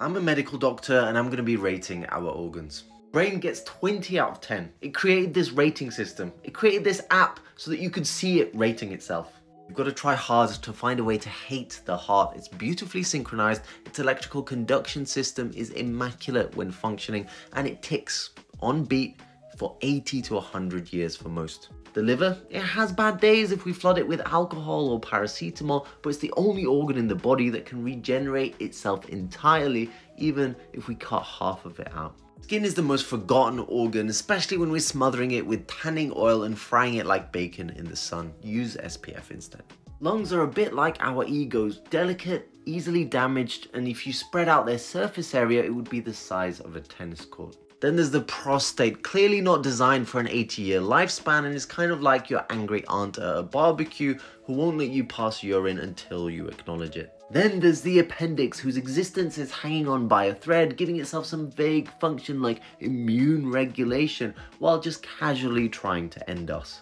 I'm a medical doctor and I'm going to be rating our organs. Brain gets 20 out of 10. It created this rating system. It created this app so that you could see it rating itself. You've got to try hard to find a way to hate the heart. It's beautifully synchronized, its electrical conduction system is immaculate when functioning, and it ticks on beat for 80 to 100 years for most. The liver, it has bad days if we flood it with alcohol or paracetamol, but it's the only organ in the body that can regenerate itself entirely, even if we cut half of it out. Skin is the most forgotten organ, especially when we're smothering it with tanning oil and frying it like bacon in the sun. Use SPF instead. Lungs are a bit like our egos, delicate, easily damaged, and if you spread out their surface area, it would be the size of a tennis court. Then there's the prostate, clearly not designed for an 80 year lifespan and is kind of like your angry aunt at a barbecue who won't let you pass urine until you acknowledge it. Then there's the appendix whose existence is hanging on by a thread, giving itself some vague function like immune regulation while just casually trying to end us.